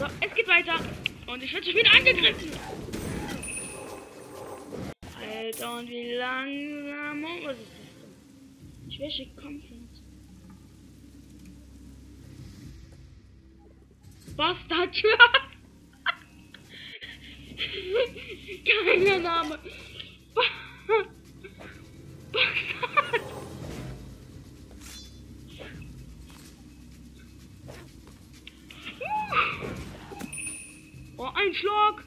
So, es geht weiter. Und ich werde schon wieder angegriffen. Alter, und wie langsam. Was ist das denn? Schwäche Conference. Bastard. Geiler Name. Ba- Bastard. Ein Schlag.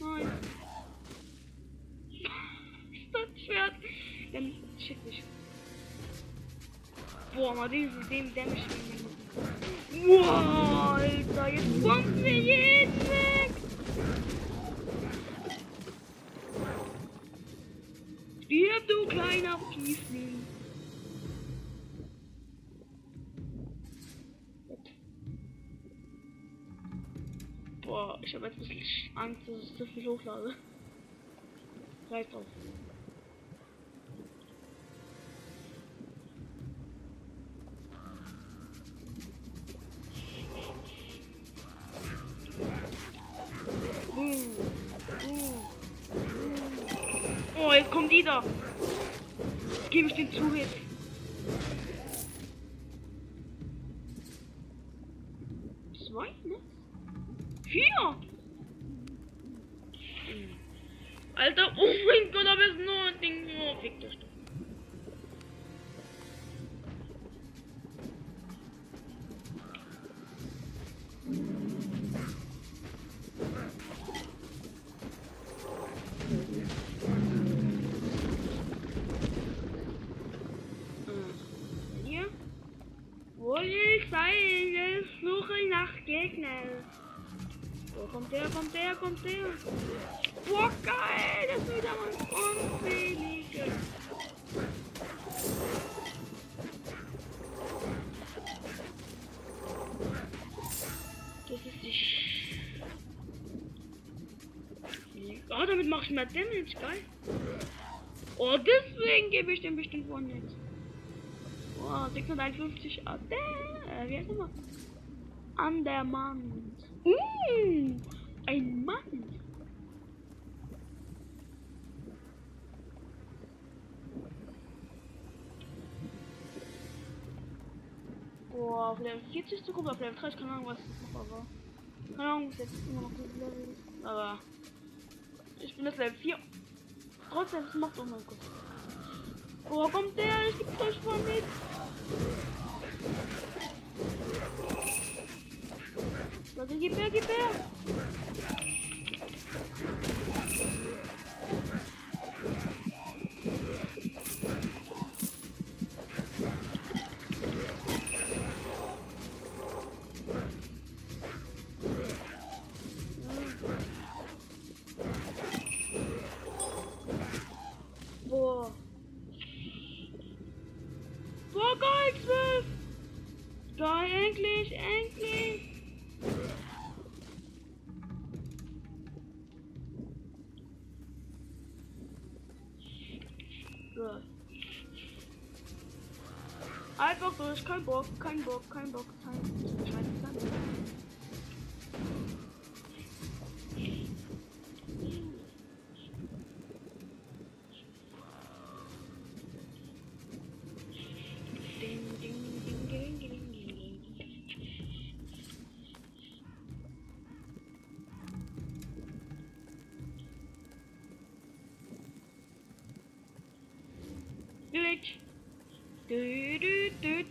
Nein. Das Schwert. Dann shit mich. Boah, mal diesen, dem Damage. Wow, Alter, jetzt bomben wir jeden weg. Stirb, du kleiner Fiesling. Ich habe jetzt ein bisschen Angst, dass ich zu viel hochlade. Boom. Boom. Oh, jetzt kommt die da. Gebe ich den Zug jetzt. Kommt der, kommt der, kommt der? Boah, geil, das ist wieder mal unzählige. Das ist die... Sch Oh, damit mach ich mehr Damage, geil. Oh, deswegen gebe ich den bestimmt wohl nicht. Boah, 651 AD. Äh, wie heißt der mal? An ein Mann. Boah, auf Level 40 zu gucken, auf Level 30, keine Ahnung, was das noch war. Keine Ahnung, was jetzt immer noch das Level ist. Aber ich bin jetzt Level 4. Trotzdem, es macht oh mein Gott. Boah, kommt der? Ich geb euch mal mit. Warte, gib her, gib her. Boah. Boah, 12. Geil, endlich, endlich. Kein Bock, kein Bock, kein Bock, kein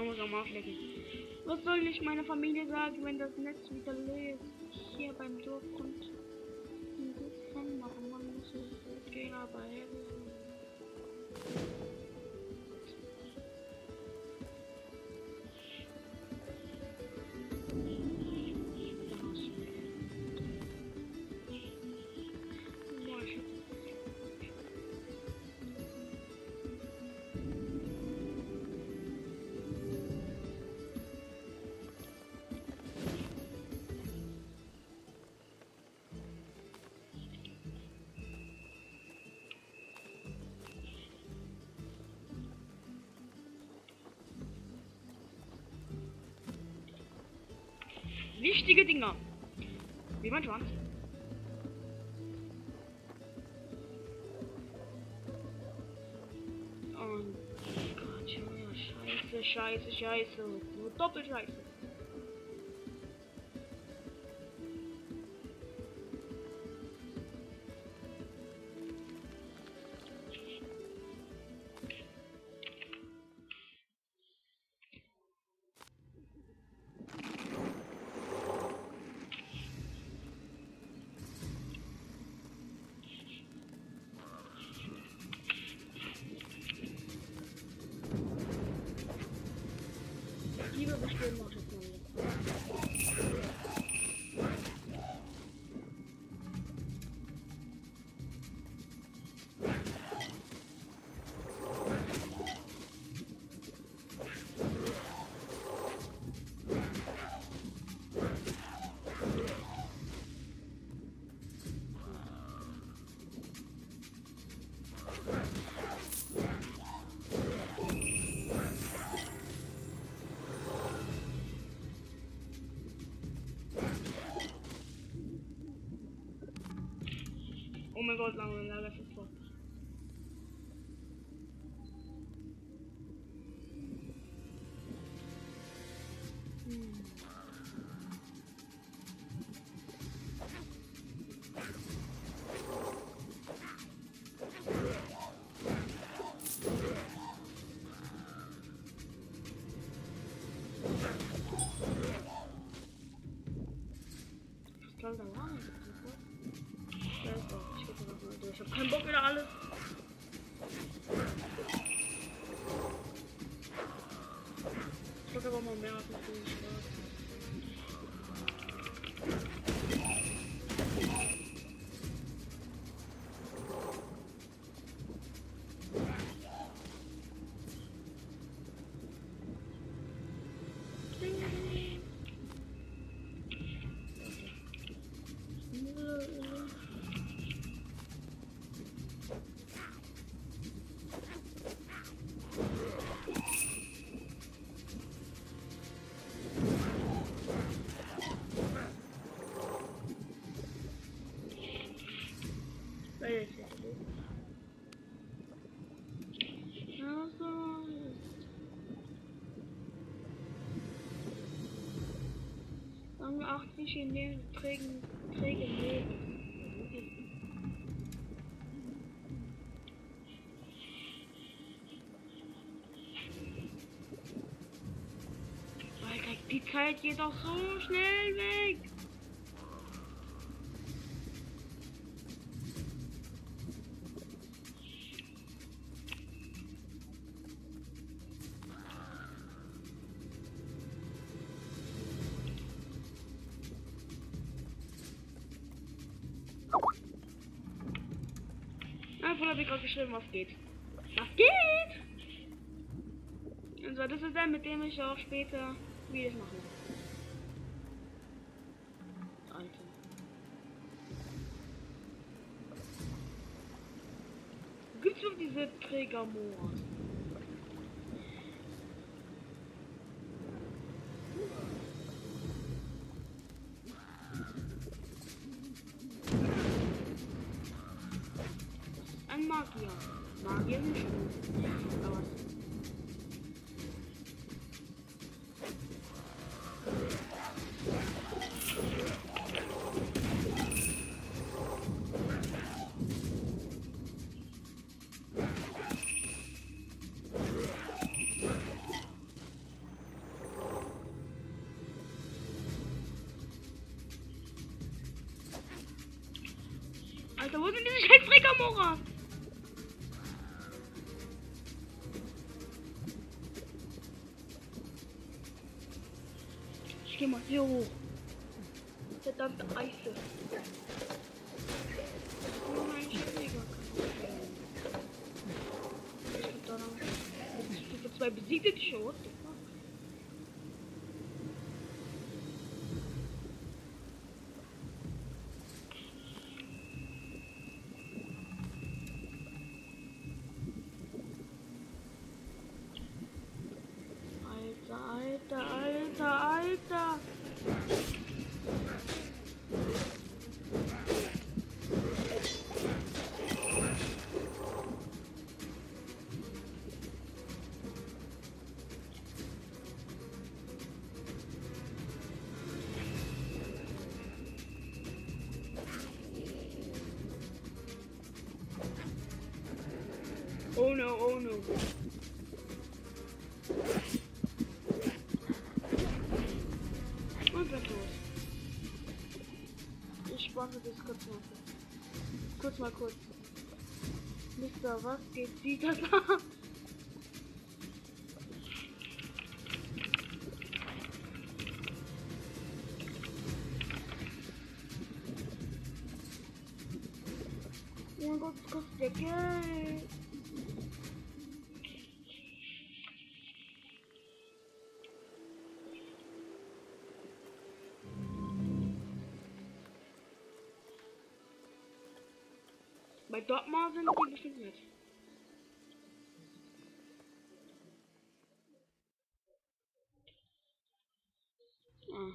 Lecke. Was soll ich meiner Familie sagen, wenn das Netz wieder löst? Hier beim Dorf kommt ein Gefängnis machen. Man muss es gehen, aber Boah, Wichtige Dinger. Wie mein Schwanz. Und Gott, scheiße, scheiße, scheiße. Nur doppelt scheiße. Oh mein Gott, lange Lager ist voll. Hm. Was soll da lang? Ja, Ich hab keinen Bock wieder alles. Ich drück aber mal mehr auf den Spaß. Rang 80 in den trägen, trägen Leben. Die Zeit geht doch so schnell weg. Einfach habe ich gerade geschrieben, was geht. Was geht? Und so, das ist der, mit dem ich auch später Videos machen werde. Alter. Gibt's noch diese Trägermoors? Trägermoras? Ich geh mal hier hoch. Verdammte Eise. Oh mein Schädlinger. Stufe 2 besiegt schon. What the fuck? Alter, Und weg los. Ich spannte das kurz mal. Kurz mal kurz. Mister, was geht an? Oh mein Gott, kostet ja Geld. Dortmund sind die bestimmt nicht. Ah.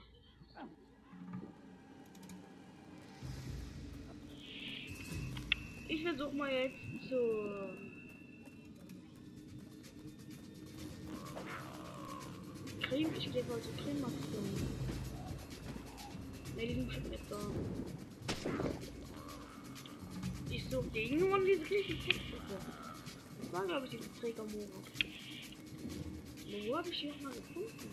Ich versuche mal jetzt zu. Creme, ich gehe mal zu Creme-Aktion. Ne, die sind schon nicht da. Die nur diese richtig Textstücke. Das war, glaube ich, diese Trägermoore. Wo habe ich die noch mal gefunden?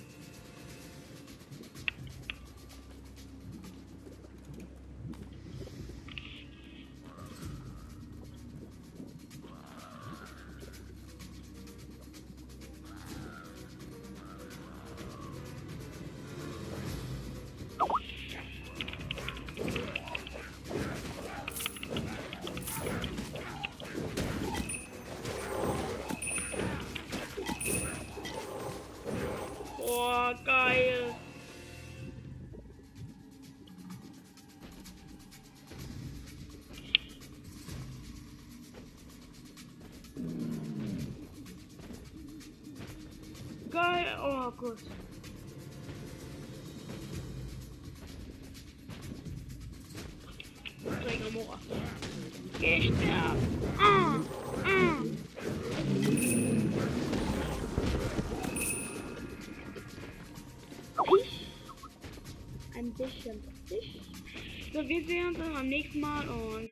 Geil. Oh Gott. Trägermoor. Gestern. Ah, ah. Fisch. Ein bisschen Fisch. So, wir sehen uns dann beim nächsten Mal und